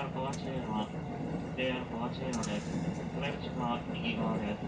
JR 小町電話、JR 小町電話です。それ口は右側です。